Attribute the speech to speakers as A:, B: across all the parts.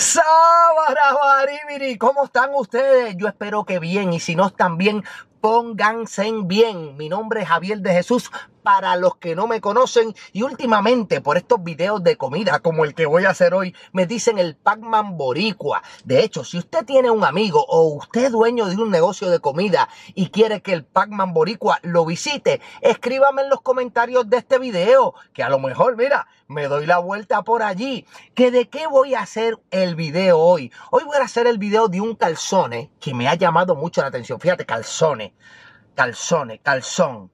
A: Sabarabaribiri, ¿cómo están ustedes? Yo espero que bien y si no están bien, pónganse en bien. Mi nombre es Javier de Jesús para los que no me conocen y últimamente por estos videos de comida como el que voy a hacer hoy me dicen el Pac-Man boricua. De hecho, si usted tiene un amigo o usted es dueño de un negocio de comida y quiere que el Pac-Man boricua lo visite, escríbame en los comentarios de este video que a lo mejor, mira, me doy la vuelta por allí. ¿Que ¿De qué voy a hacer el video hoy? Hoy voy a hacer el video de un calzone que me ha llamado mucho la atención. Fíjate, calzone, calzone, calzón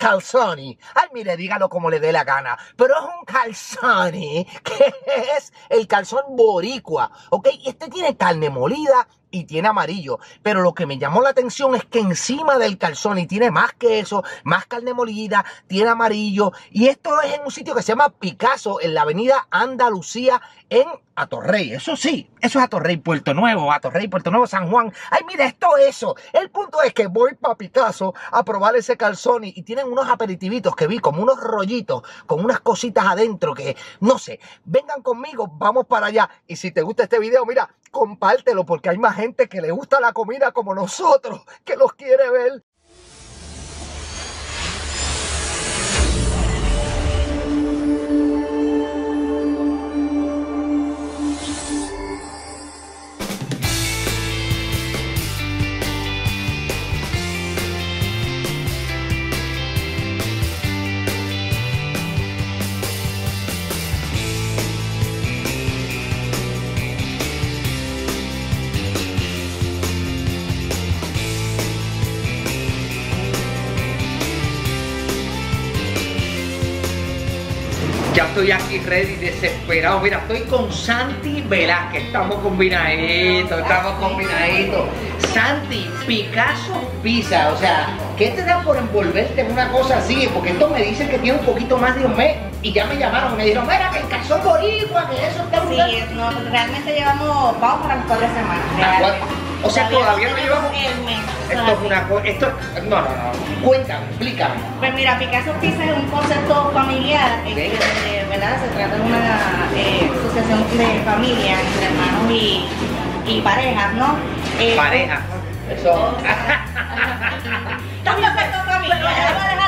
A: calzoni. Ay, mire, dígalo como le dé la gana. Pero es un calzoni que es el calzón boricua. ¿Ok? Este tiene carne molida y tiene amarillo. Pero lo que me llamó la atención es que encima del calzón y tiene más queso, más carne molida, tiene amarillo. Y esto es en un sitio que se llama Picasso, en la avenida Andalucía, en Atorrey. Eso sí, eso es Atorrey, Puerto Nuevo, Atorrey, Puerto Nuevo, San Juan. Ay, mira, esto eso. El punto es que voy para Picasso a probar ese calzón y, y tienen unos aperitivitos que vi como unos rollitos con unas cositas adentro que, no sé, vengan conmigo, vamos para allá. Y si te gusta este video, mira, compártelo porque hay más gente que le gusta la comida como nosotros, que los quiere ver. Estoy aquí ready, desesperado. Mira, estoy con Santi Velázquez. Estamos combinaditos, estamos combinaditos. Santi, Picasso Pizza. O sea, ¿qué te da por envolverte en una cosa así? Porque esto me dicen que tiene un poquito más de un mes. Y ya me llamaron me dijeron, mira, que el calzón boricua, que eso está.
B: Sí, no, realmente llevamos, vamos para las cuatro semanas.
A: O sea, todavía no llevamos-
B: El mes.
A: Esto es una cosa. Esto. No, no, no. Cuéntame, explícame.
B: Pues mira, Picasso Pizza es un concepto familiar,
A: Ok.
B: este, de- ¿verdad? Se trata de una eh, asociación de familia entre hermanos y, y parejas, ¿no? Eh,
A: Pareja. Eso.
B: Familiar, vamos a dejarlo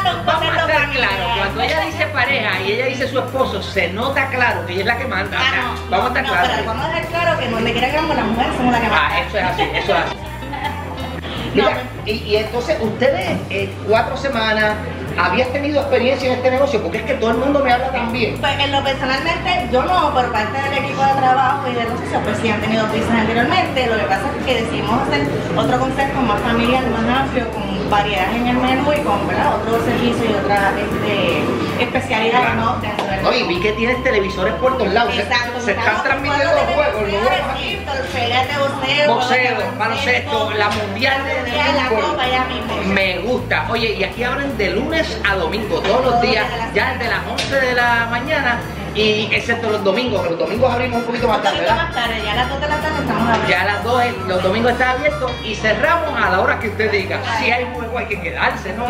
A: claro, cuando ella dice pareja y ella dice su esposo, se nota claro que ella es la que manda.
B: Ah, no,
A: vamos a estar
B: no,
A: claros.
B: pero vamos a dejar claro que donde quiera que vamos las mujeres somos las que
A: Ah,
B: mandan.
A: eso es así, eso es así. Mira, y, y entonces ustedes eh, cuatro semanas habías tenido experiencia en este negocio, porque es que todo el mundo me habla también.
B: Pues en lo personalmente, yo no, por parte del equipo de trabajo y de los socios, pues sí han tenido pizzas anteriormente. Lo que pasa es que decidimos hacer otro concepto más familiar, más amplio, con variedad en el menú y con ¿verdad? otro servicio y otra este, especialidad ¿no? dentro del
A: Oye, vi que tienes televisores por todos lados. Se-
B: Exacto,
A: se,
B: estamos
A: están transmitiendo los juegos, los juegos
B: boxeo, baloncesto,
A: la mundial de,
B: la copa, ya mismo.
A: Me gusta. Oye, y aquí abren de lunes a domingo, todos los días, ya desde las 11 de la mañana y excepto los domingos, que los domingos abrimos un poquito más tarde,
B: poquito
A: ¿verdad?
B: más tarde, ya a las 2 de la tarde estamos abriendo.
A: Ya a las 2, el- los domingos está abierto y cerramos a la hora que usted diga. Si hay juego hay que quedarse, ¿no?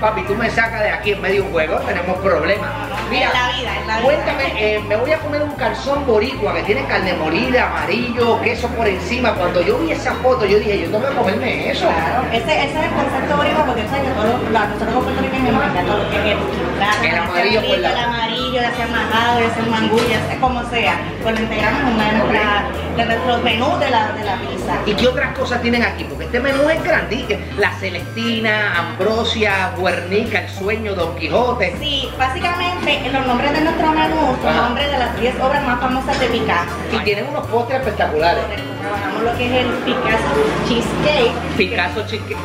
A: Papi, tú me sacas de aquí en medio de un juego, tenemos problemas. Mira,
B: Es la vida, es la vida.
A: cuéntame, eh, me voy a comer un calzón boricua que tiene carne molida, amarillo, queso por encima. Cuando yo vi esa foto, yo dije, yo tengo que comerme eso.
B: Claro, ese, ese es el concepto boricua porque que todos los- nosotros puertorriqueños nos encanta lo que es el,
A: amarillo la-
B: el amarillo, ya sea majado, ya sea mangú, ya sea como sea, pues lo integramos en una de, nuestros menús de la, de la pizza.
A: ¿Y qué otras cosas tienen aquí? Porque este menú es grandísimo. La Celestina, Ambrosia, Guernica, El Sueño, Don Quijote.
B: Sí, básicamente los nombres de nuestro menú son nombres de las 10 obras más famosas de Picasso.
A: Y tienen unos postres espectaculares.
B: Trabajamos lo que es el Picasso Cheesecake.
A: Picasso.
B: Este,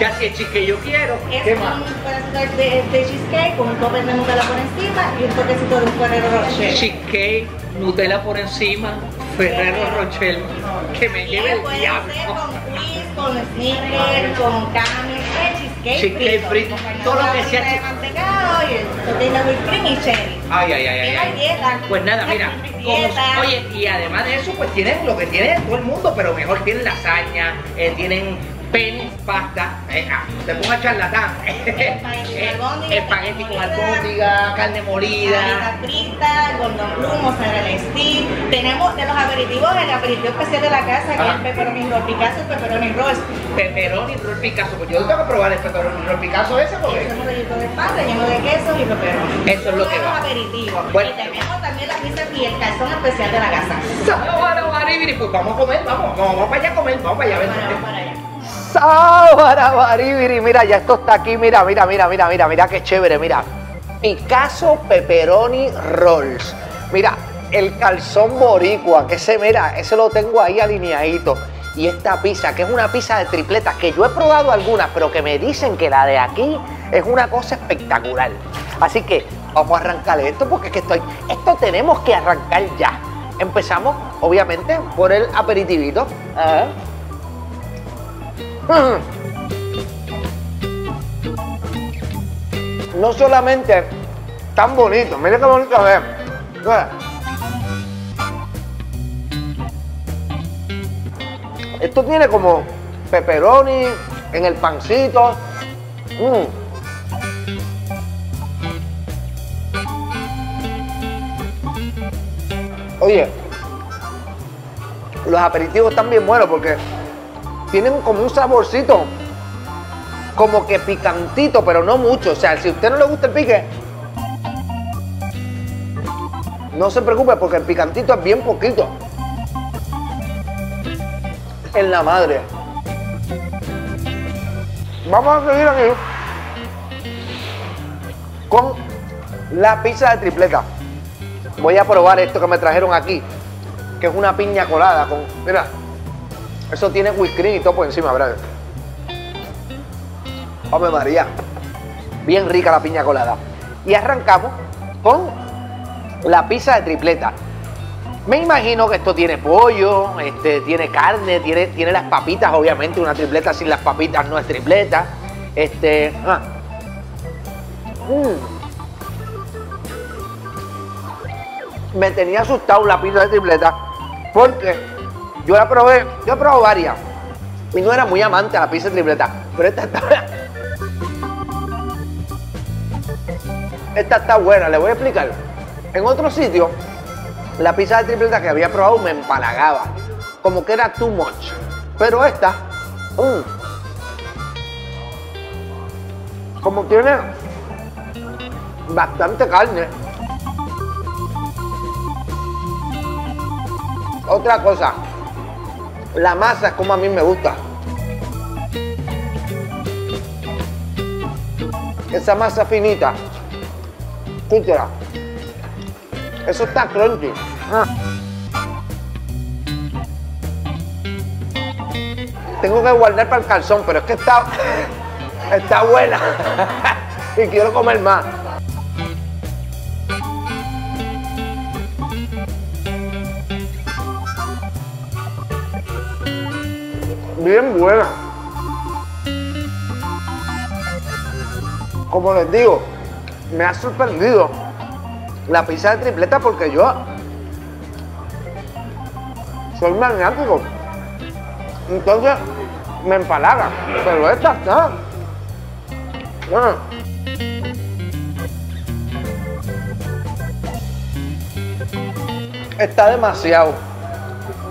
A: Ya si es chique yo quiero.
B: Es
A: ¿Qué
B: un
A: más?
B: pedacito de, de cheesecake con un tope de Nutella por encima y un toquecito de un Ferrero Rocher.
A: Cheesecake, Nutella por encima, Ferrero Rocher. Que me lleve el diablo.
B: con quiz, con con caramel, cheesecake,
A: Cheesecake frito, todo lo que sea
B: de mantecado y el whipped cream y cherry.
A: Ay, ay, ay, ay. Ay.
B: dieta.
A: Pues nada, mira, como- oye, y además de eso, pues tienen lo que tiene todo el mundo, pero mejor tienen lasaña, eh, tienen pen, pasta, eh, ah, te pongo a charlatán.
B: Espagueti con albóndiga,
A: Espagueti con albóndiga, carne molida.
B: Frita, gordon blue, mozzarella stick. Tenemos de los aperitivos el aperitivo especial de la casa, que
A: Ajá.
B: es el pepperoni roll Picasso y pepperoni rolls.
A: Pepperoni roll Picasso. Pues yo tengo que probar el pepperoni roll Picasso ese
B: Y
A: porque
B: eso es un rollito de pan relleno de queso y pepperoni.
A: Eso es lo que va.
B: aperitivos.
A: Bueno.
B: Y tenemos también la pizza y el calzón especial de la casa.
A: Sábara, baribiri, pues vamos a comer, vamos, vamos, vamos para allá a comer, vamos para allá,
B: Bueno,
A: ven.
B: vamos para allá.
A: Sábara, baribiri, mira, ya esto está aquí, mira, mira, mira, mira, mira, mira qué chévere, mira. Picasso Pepperoni Rolls. Mira, el calzón boricua, que ese, mira, ese lo tengo ahí alineadito. Y esta pizza, que es una pizza de tripletas, que yo he probado algunas, pero que me dicen que la de aquí es una cosa espectacular. Así que vamos a arrancar esto, porque es que estoy, esto tenemos que arrancar ya. Empezamos, obviamente, por el aperitivito. Ajá. No solamente tan bonito, mira qué bonito es. Esto tiene como pepperoni en el pancito. Mm. Oye, los aperitivos están bien buenos porque tienen como un saborcito como que picantito, pero no mucho. O sea, si a usted no le gusta el pique, no se preocupe porque el picantito es bien poquito. En la madre. Vamos a seguir aquí con la pizza de tripleta. Voy a probar esto que me trajeron aquí, que es una piña colada con, mira, eso tiene cream y todo por encima, ¿verdad? Hombre María, bien rica la piña colada. Y arrancamos con la pizza de tripleta. Me imagino que esto tiene pollo, este, tiene carne, tiene, tiene las papitas, obviamente. Una tripleta sin las papitas no es tripleta. Este. ah. Mm. Me tenía asustado la pizza de tripleta porque yo la probé, yo he probado varias. Y no era muy amante a la pizza de tripleta. Pero esta está. Esta está buena, le voy a explicar. En otro sitio, la pizza de tripleta que había probado me empalagaba. Como que era too much. Pero esta, mm, como tiene bastante carne. Otra cosa, la masa es como a mí me gusta. Esa masa finita, escúchela. Eso está crunchy. Ah. Tengo que guardar para el calzón, pero es que está, está buena. y quiero comer más. Bien buena. Como les digo, me ha sorprendido la pizza de tripleta porque yo soy magnático. Entonces me empalaga. Pero esta está. Ah. Está demasiado.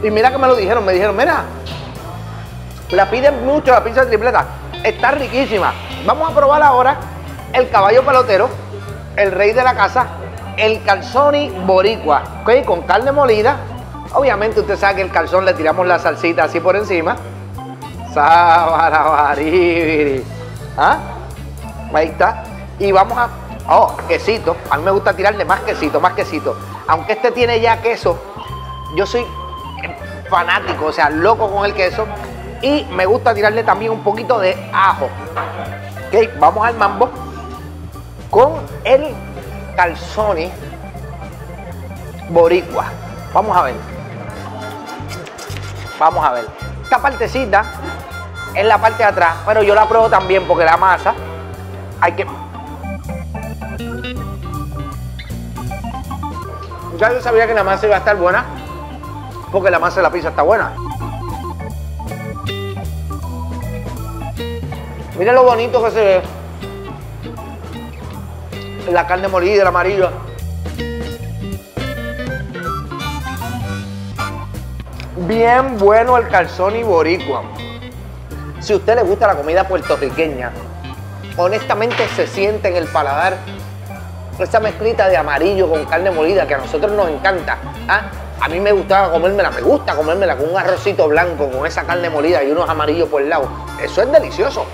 A: Y mira que me lo dijeron, me dijeron, mira, la piden mucho la pizza de tripleta. Está riquísima. Vamos a probar ahora el caballo pelotero, el rey de la casa, el calzoni boricua, ¿ok? Con carne molida. Obviamente usted sabe que el calzón le tiramos la salsita así por encima. Sabarabaribiri. ¿Ah? Ahí está. Y vamos a... Oh, quesito. A mí me gusta tirarle más quesito, más quesito. Aunque este tiene ya queso, yo soy fanático, o sea, loco con el queso. Y me gusta tirarle también un poquito de ajo. Ok, vamos al mambo con el calzoni boricua. Vamos a ver. Vamos a ver. Esta partecita es la parte de atrás, pero yo la pruebo también porque la masa hay que... Ya yo sabía que la masa iba a estar buena porque la masa de la pizza está buena. Miren lo bonito que se ve. La carne molida, el amarillo. Bien bueno el calzón y boricua. Si a usted le gusta la comida puertorriqueña, honestamente se siente en el paladar esa mezclita de amarillo con carne molida que a nosotros nos encanta. ¿ah? A mí me gustaba comérmela, me gusta comérmela con un arrocito blanco, con esa carne molida y unos amarillos por el lado. Eso es delicioso.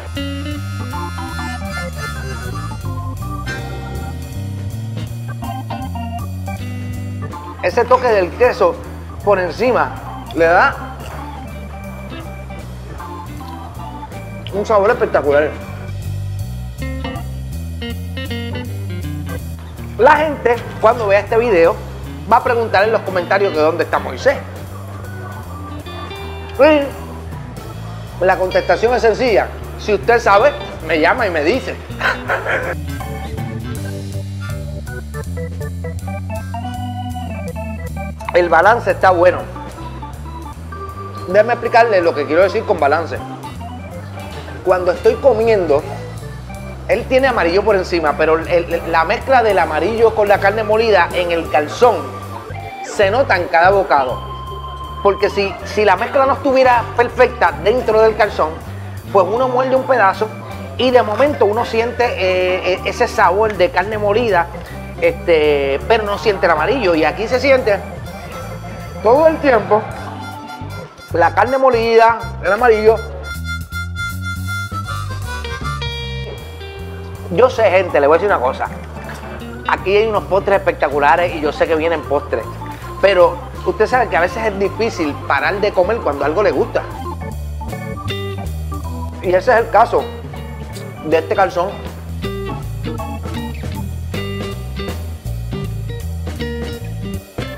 A: Ese toque del queso por encima le da un sabor espectacular. La gente, cuando vea este video, va a preguntar en los comentarios de dónde está Moisés. La contestación es sencilla. Si usted sabe, me llama y me dice. El balance está bueno. Déjame explicarle lo que quiero decir con balance. Cuando estoy comiendo, él tiene amarillo por encima, pero la mezcla del amarillo con la carne molida en el calzón se nota en cada bocado. Porque si, si la mezcla no estuviera perfecta dentro del calzón, pues uno muerde un pedazo y de momento uno siente eh, eh, ese sabor de carne molida, este, pero no siente el amarillo. Y aquí se siente todo el tiempo la carne molida, el amarillo, Yo sé, gente, le voy a decir una cosa. Aquí hay unos postres espectaculares y yo sé que vienen postres. Pero usted sabe que a veces es difícil parar de comer cuando algo le gusta. Y ese es el caso de este calzón.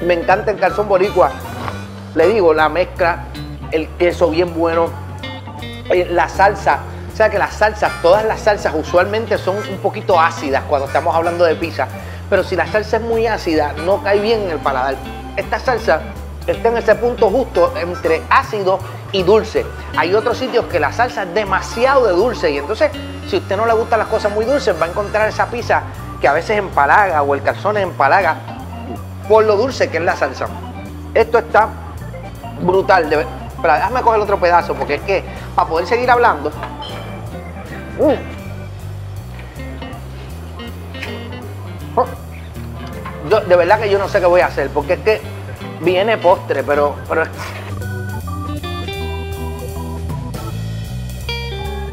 A: Me encanta el calzón boricua. Le digo, la mezcla, el queso bien bueno, la salsa o sea que las salsas, todas las salsas usualmente son un poquito ácidas cuando estamos hablando de pizza, pero si la salsa es muy ácida no cae bien en el paladar. Esta salsa está en ese punto justo entre ácido y dulce. Hay otros sitios que la salsa es demasiado de dulce y entonces si a usted no le gustan las cosas muy dulces va a encontrar esa pizza que a veces empalaga o el calzón empalaga por lo dulce que es la salsa. Esto está brutal. déjame coger otro pedazo porque es que para poder seguir hablando Uh. de verdad que yo no sé qué voy a hacer, porque es que viene postre, pero, pero...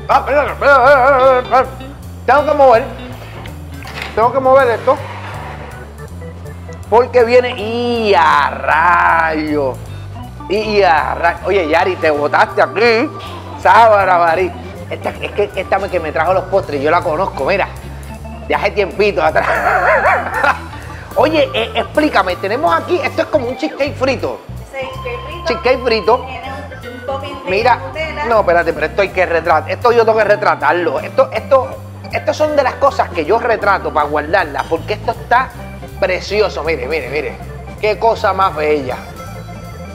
A: Ah, Tengo que mover. Tengo que mover esto. Porque viene y a rayo. Y a rayo. Oye, Yari, te botaste aquí. Sábara, Marí es que esta que me trajo los postres, yo la conozco, mira. De hace tiempito atrás. Oye, eh, explícame, tenemos aquí, esto es como un cheesecake frito.
B: Sí,
A: cheesecake frito.
B: Tiene un, de
A: Mira, no, espérate, pero esto hay que retratar. Esto yo tengo que retratarlo. Esto, esto, estas son de las cosas que yo retrato para guardarlas, porque esto está precioso. Mire, mire, mire. Qué cosa más bella.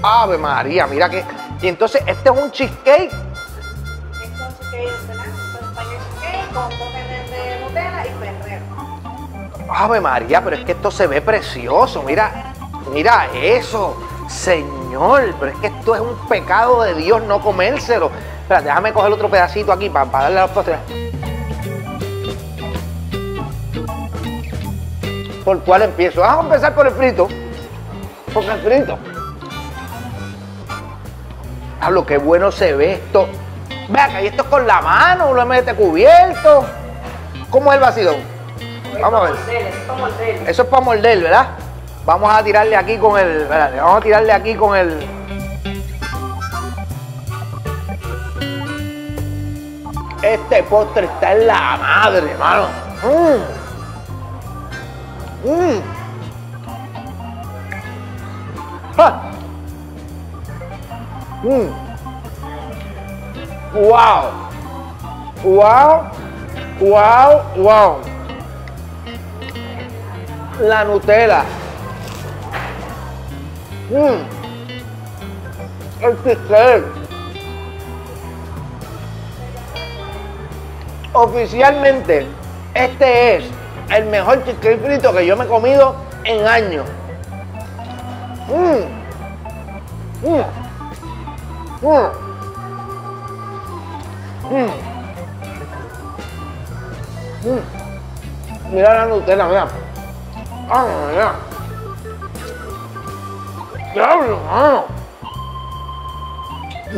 A: Ave María, mira que. Y entonces, este es un cheesecake Ave María, pero es que esto se ve precioso. Mira, mira eso. Señor, pero es que esto es un pecado de Dios no comérselo. Espera, déjame coger otro pedacito aquí para, darle a los postres. ¿Por cuál empiezo? Vamos a empezar por el frito. Porque el frito. Hablo, qué bueno se ve esto. Vea y esto es con la mano, lo mete cubierto. ¿Cómo es el vacío? Vamos a ver. Eso es para morder, ¿verdad? Vamos a tirarle aquí con el. vamos a tirarle aquí con el. Este postre está en la madre, hermano. Mmm. Mmm. Mmm. Wow. Wow. Wow. Wow la Nutella. Mmm. El cheesecake. oficialmente, este es el mejor cheesecake frito que yo me he comido en años. Mm. Mm. Mm. Mm. Mm. Mira la Nutella, mira. Ah, mira. Diablo, mano.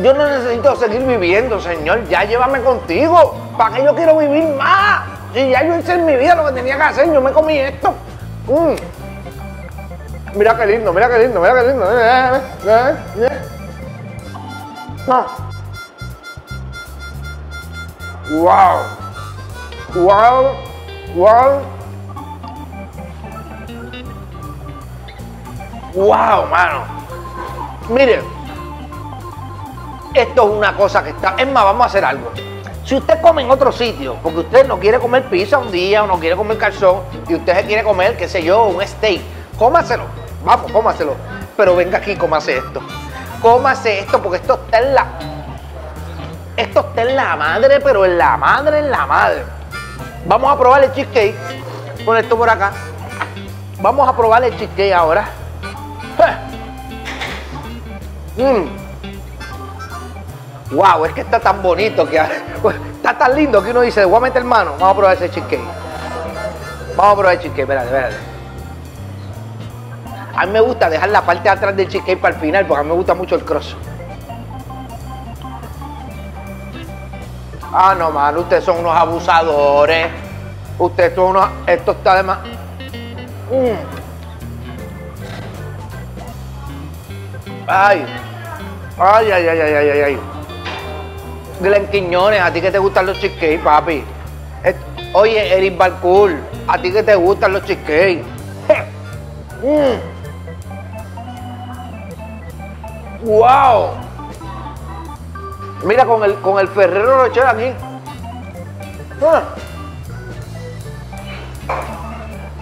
A: Yo no necesito seguir viviendo, Señor. Ya llévame contigo. ¿Para qué yo quiero vivir más? Si ya yo hice en mi vida lo que tenía que hacer, yo me comí esto. Mm. Mira qué lindo, mira qué lindo, mira qué lindo. No. Wow. Wow. Wow. Wow, mano. Miren. Esto es una cosa que está. Es más, vamos a hacer algo. Si usted come en otro sitio, porque usted no quiere comer pizza un día o no quiere comer calzón y usted se quiere comer, qué sé yo, un steak, cómaselo. Vamos, cómaselo. Pero venga aquí, cómase esto. Cómase esto, porque esto está en la. Esto está en la madre, pero en la madre, en la madre. Vamos a probar el cheesecake. Pon esto por acá. Vamos a probar el cheesecake ahora. Mmm. Wow, es que está tan bonito que está tan lindo que uno dice, voy a meter mano, vamos a probar ese cheesecake. Vamos a probar el cheesecake, espérate, espérate. A mí me gusta dejar la parte de atrás del cheesecake para el final porque a mí me gusta mucho el cross. Ah, no, mano, ustedes son unos abusadores. Ustedes son unos. Esto está de más. Mm. Ay. Ay, ay, ay, ay, ay, ay. Glen Quiñones, a ti que te gustan los cheesecake, papi. Oye, Eric Balcour, a ti que te gustan los cheesecake. Mm. ¡Wow! Mira con el, con el Ferrero Rocher aquí. Ah.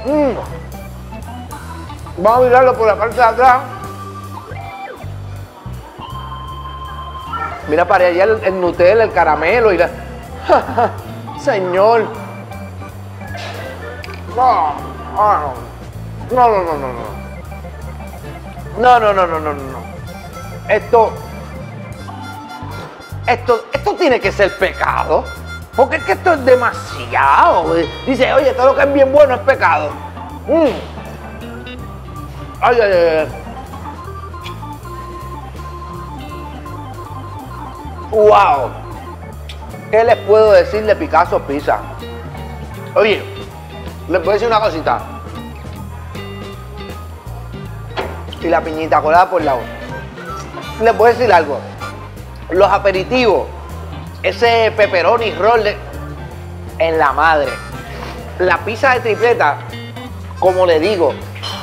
A: Mm. Vamos a mirarlo por la parte de atrás. Mira para allá el, Nutella, el caramelo y la. Señor. No, no, no, no, no, no. No, no, no, no, no, no. Esto. Esto, esto tiene que ser pecado. Porque es que esto es demasiado. Dice, oye, todo lo que es bien bueno es pecado. Mm. Ay, ay, ay. ¡Wow! ¿Qué les puedo decir de Picasso Pizza? Oye, les puedo decir una cosita. Y la piñita colada por lado. Les puedo decir algo. Los aperitivos, ese pepperoni roll en la madre. La pizza de tripleta, como le digo,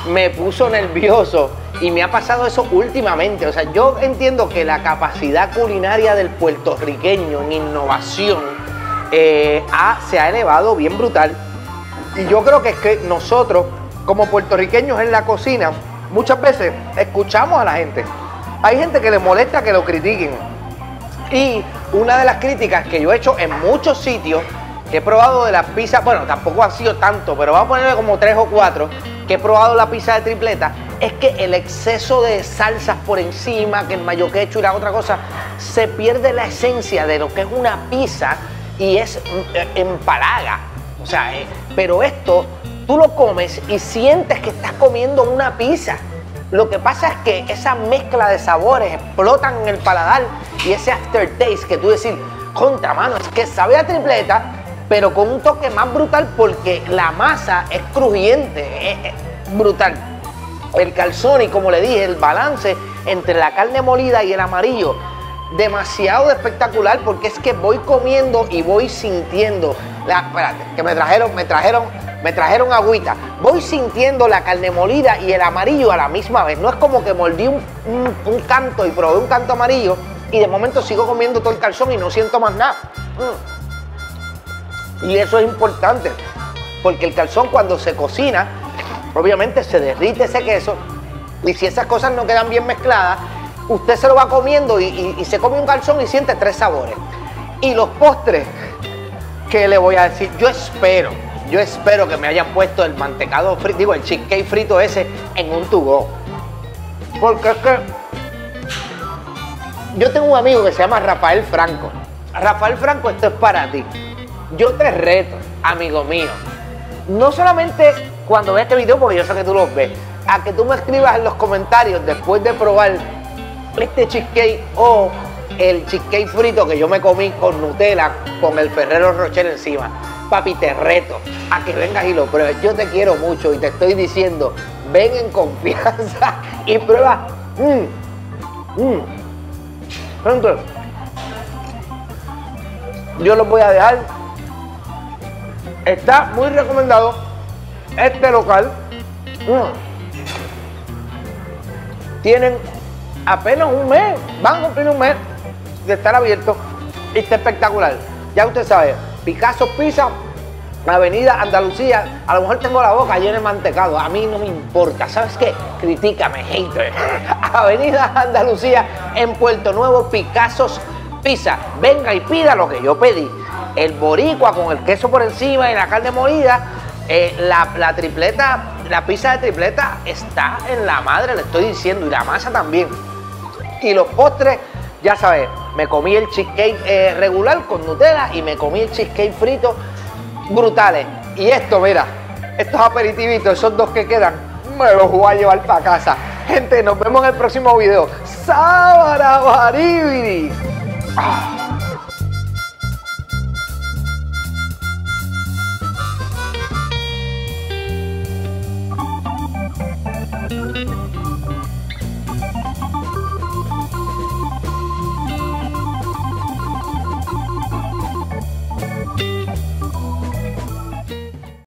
A: me puso nervioso y me ha pasado eso últimamente. O sea, yo entiendo que la capacidad culinaria del puertorriqueño en innovación eh, se ha elevado bien brutal. Y yo creo que es que nosotros, como puertorriqueños en la cocina, muchas veces escuchamos a la gente. Hay gente que le molesta que lo critiquen. Y una de las críticas que yo he hecho en muchos sitios, que he probado de las pizzas, bueno, tampoco ha sido tanto, pero vamos a ponerle como tres o cuatro, que he probado la pizza de tripleta, es que el exceso de salsas por encima, que el mayo quechu y la otra cosa, se pierde la esencia de lo que es una pizza y es eh, empalaga. O sea, eh, pero esto tú lo comes y sientes que estás comiendo una pizza. Lo que pasa es que esa mezcla de sabores explotan en el paladar y ese aftertaste que tú decís, contra mano, es que sabe a tripleta, pero con un toque más brutal porque la masa es crujiente, es brutal el calzón y como le dije, el balance entre la carne molida y el amarillo, demasiado espectacular porque es que voy comiendo y voy sintiendo la, espérate, que me trajeron, me trajeron, me trajeron agüita. Voy sintiendo la carne molida y el amarillo a la misma vez. No es como que mordí un, canto y probé un canto amarillo y de momento sigo comiendo todo el calzón y no siento más nada. Mm. Y eso es importante, porque el calzón cuando se cocina obviamente se derrite ese queso y si esas cosas no quedan bien mezcladas, usted se lo va comiendo y, se come un calzón y siente tres sabores. Y los postres ¿qué le voy a decir? Yo espero, yo espero que me hayan puesto el mantecado frito, digo, el cheesecake frito ese en un tubo. Porque es que yo tengo un amigo que se llama Rafael Franco. Rafael Franco, esto es para ti. Yo te reto, amigo mío. No solamente cuando veas este video, porque yo sé que tú lo ves, a que tú me escribas en los comentarios después de probar este cheesecake o el cheesecake frito que yo me comí con Nutella, con el Ferrero Rocher encima. Papi, te reto a que vengas y lo pruebes. Yo te quiero mucho y te estoy diciendo, ven en confianza y prueba. Mm, mm. Yo los voy a dejar. Está muy recomendado este local. Mm. Tienen apenas un mes, van a cumplir un mes de estar abierto y está espectacular. Ya usted sabe, Picasso Pizza, Avenida Andalucía, a lo mejor tengo la boca llena de mantecado, a mí no me importa, ¿sabes qué? Critícame, hater. Avenida Andalucía en Puerto Nuevo, Picassos Pizza. Venga y pida lo que yo pedí. El boricua con el queso por encima y la carne molida. Eh, la, la tripleta, la pizza de tripleta está en la madre, le estoy diciendo, y la masa también. Y los postres, ya sabes, me comí el cheesecake eh, regular con Nutella y me comí el cheesecake frito brutales. Y esto, mira, estos aperitivitos, esos dos que quedan, me los voy a llevar para casa. Gente, nos vemos en el próximo video. ¡Sabarabaribiri! Ah.